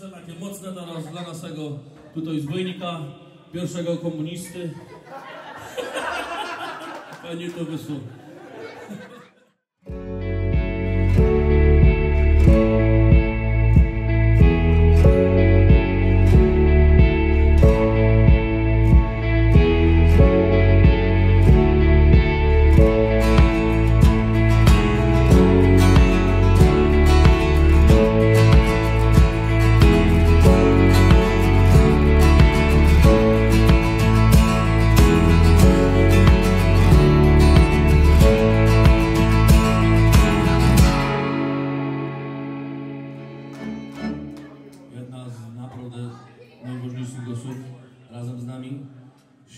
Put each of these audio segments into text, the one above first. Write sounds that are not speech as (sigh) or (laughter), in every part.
Największe, takie mocne teraz dla naszego tutaj zbójnika, pierwszego komunisty. (laughs) Pani to wysłał.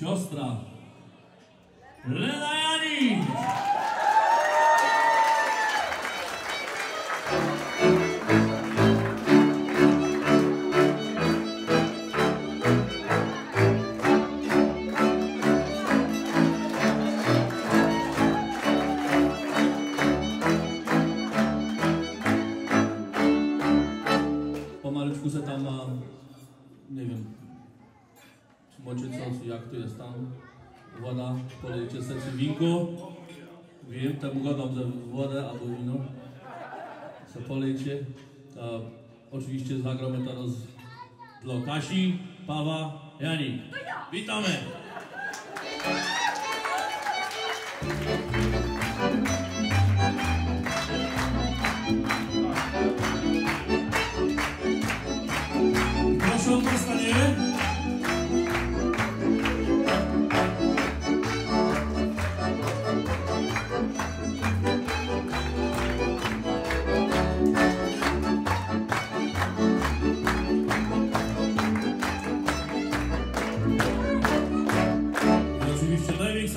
Siostra Lena Janik! Woda, polejcie se czy winko. Wiem, tam gadam za wodę albo wino. Se polejcie. A oczywiście zagramy teraz dla Kasi, Pawa, Jani. Witamy!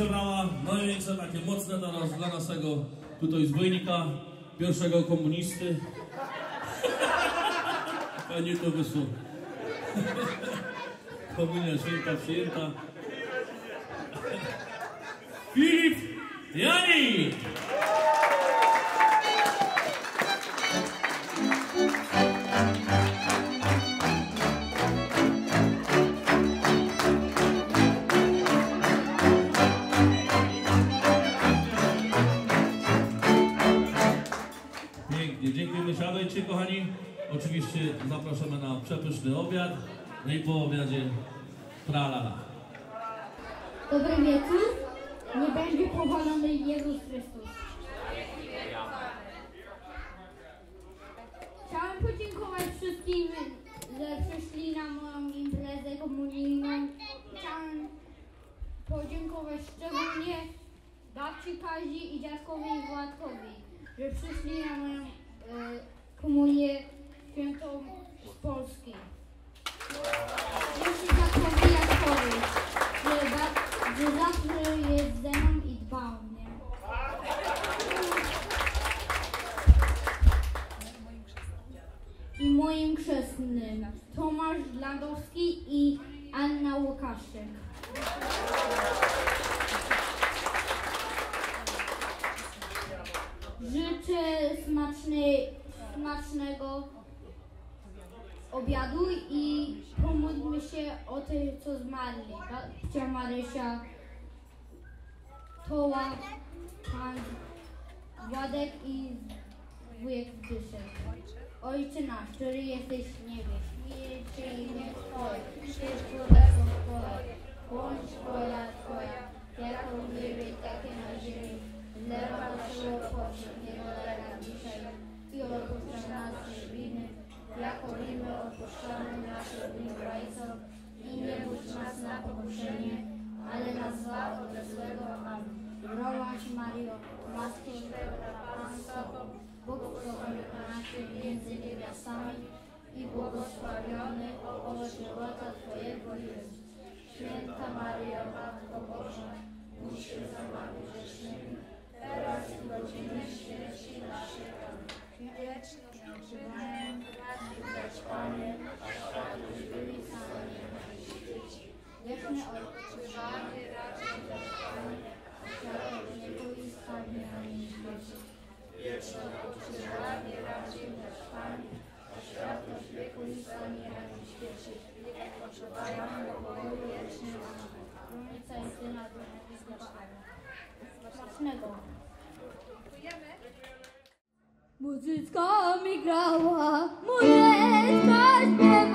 Brawa, największe takie mocne teraz dla naszego tutaj zbójnika, pierwszego komunisty. (laughs) Pani to wysłał. (laughs) Komunia święta przyjęta. (laughs) Filip! Dziękujemy. Siadajcie, kochani. Oczywiście zapraszamy na przepyszny obiad. No i po obiadzie tralala. Dobry wieczór. Nie będzie powalony Jezus Chrystus. Chciałem podziękować wszystkim, że przyszli na moją imprezę komunijną. Chciałem podziękować szczególnie babci Kazi i dziadkowi Władkowi, że przyszli na moją e, komunię świętą z Polski. Jeszcze dziadkowi Jackowi, że, za- że zawsze jest ze mną i dba o mnie. I moim chrzestnym Tomasz Landowski i Anna Łukaszczyk. Smacznego obiadu i pomódlmy się o tych, co zmarli. Babcia Marysia, Toła, Pan Władek i wujek Zbyszek. Ojcze nasz, który jesteś w niebie, śmieje się imię Twoje, przyjdź Twoje, pokuszenie, ale nas zbaw od złego. Amen. Zdrowaś Mario, łaski pełna Pan z Tobą, Bóg Twoje między niewiastami i błogosławiony owoc żywota Twojego jest. Święta Maryjo, Matko Boża, módl się za nami grzesznymi, teraz i w godzinę śmierci naszej. Amen. Dać Panie, Wieczny Ojcze, Panie, raczej. Muzyczka mi grała, muzyczka śpiewała.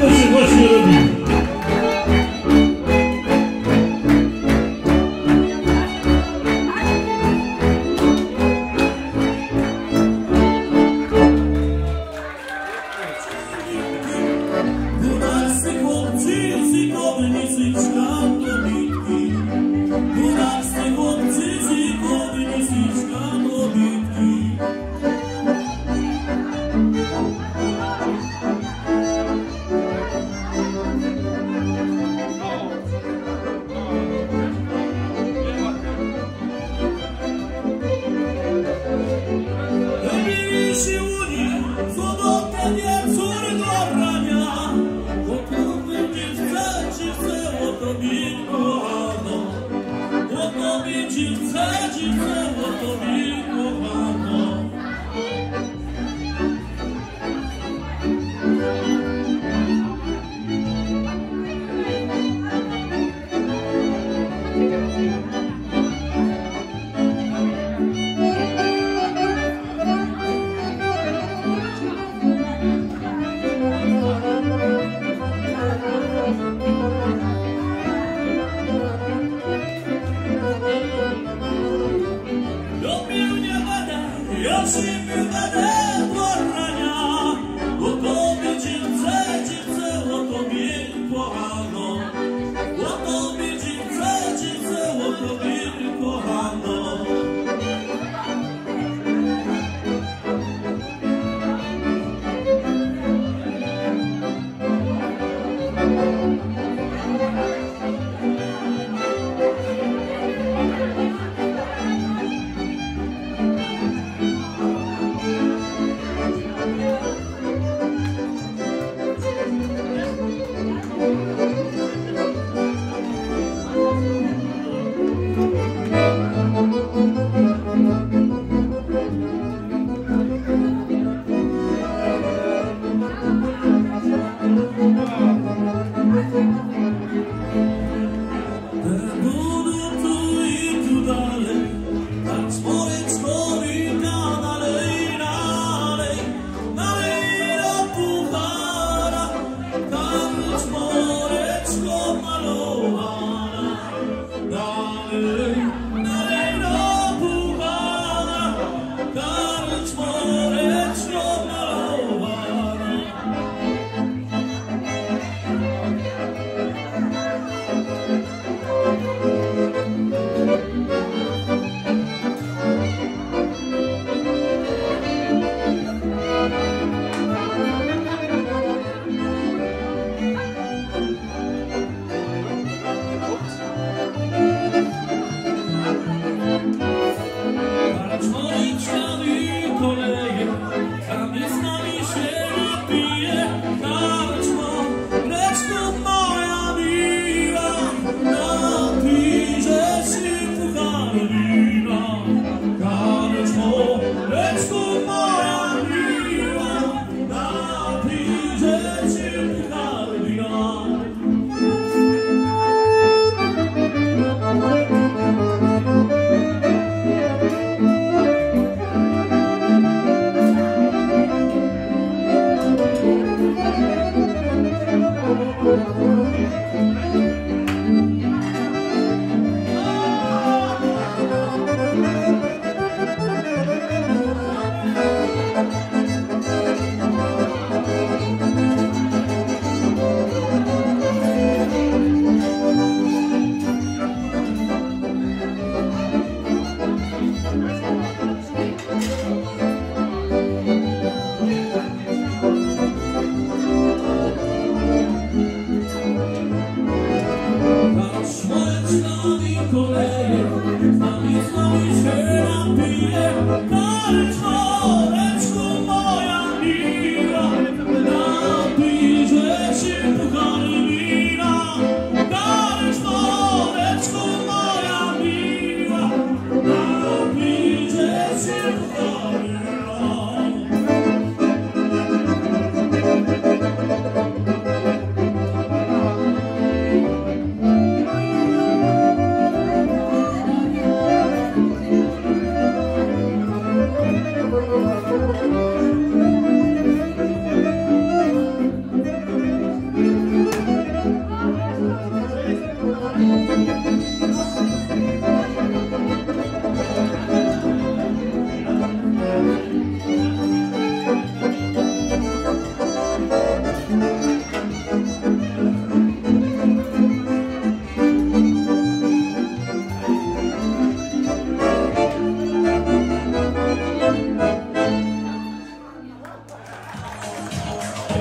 Tak to się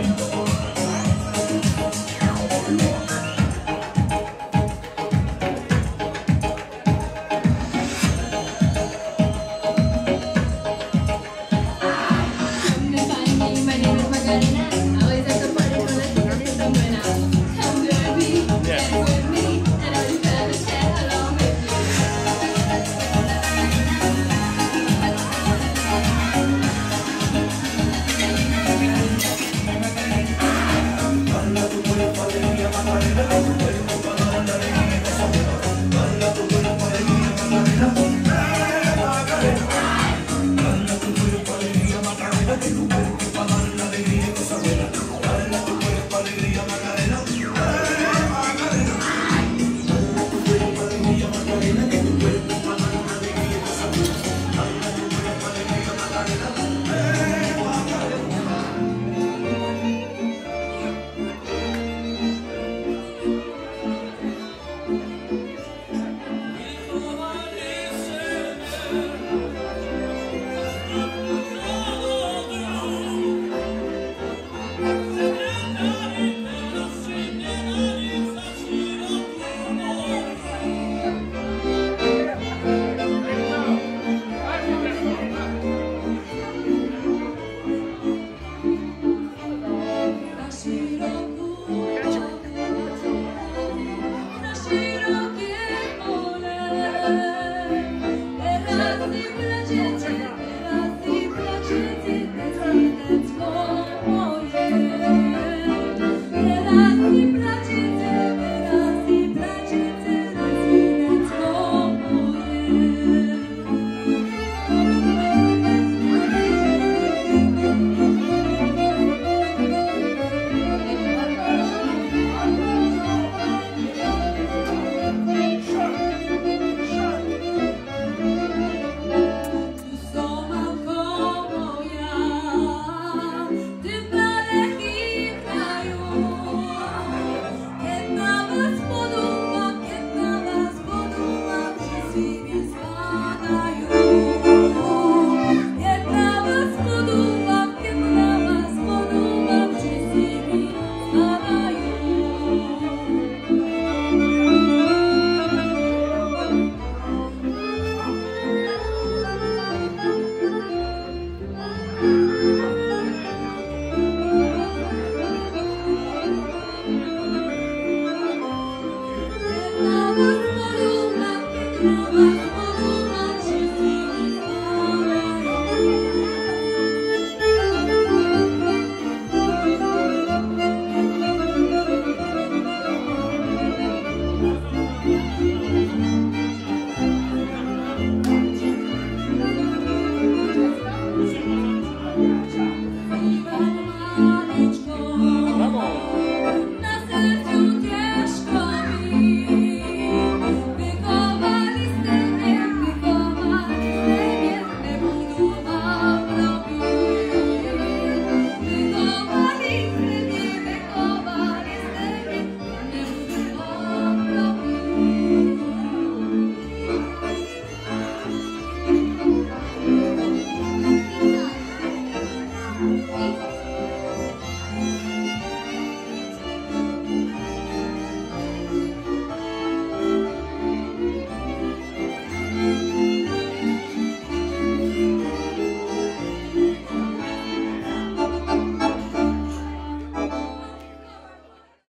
Thank.